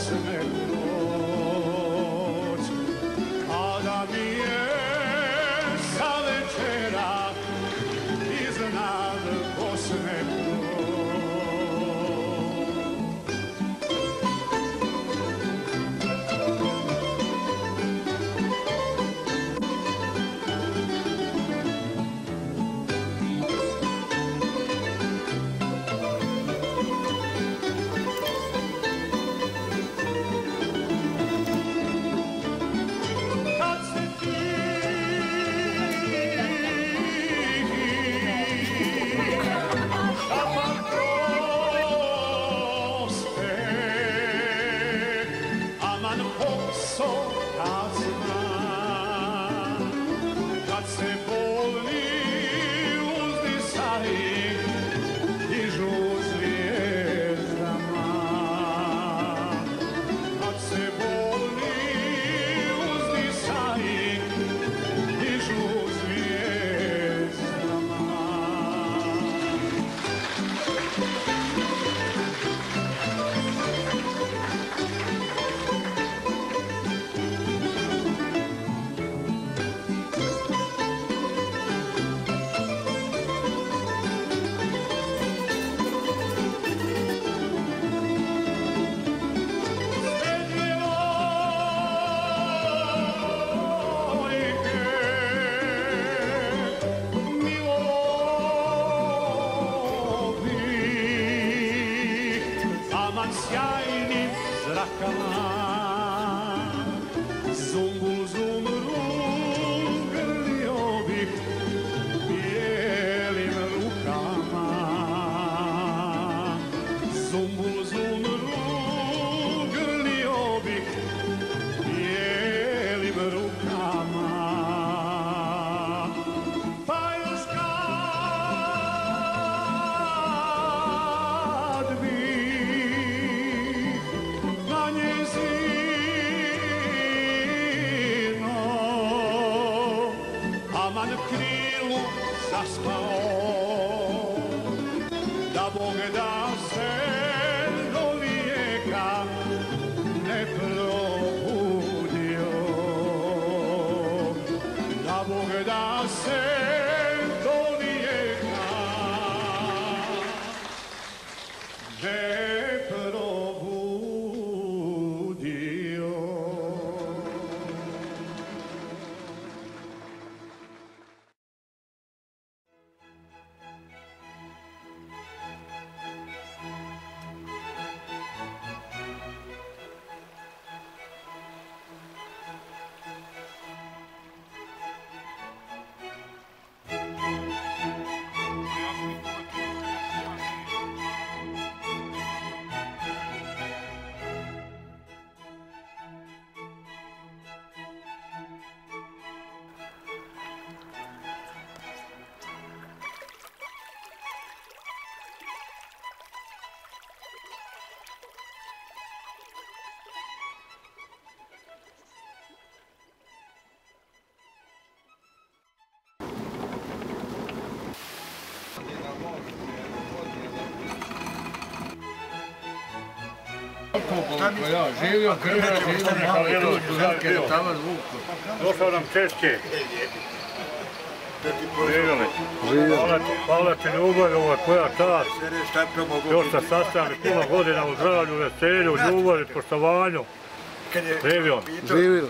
Bosne Sjajnim zrakama zaspao da Bog da se do vijeka ne probudio da Bog da se do vijeka ne probudio Došao nam češće. Hvala ti ljubav, ovo koja čas. Još sa sastavljami puno godina u zdravlju, veselju, ljubav i poštovanju. Živio. Živio.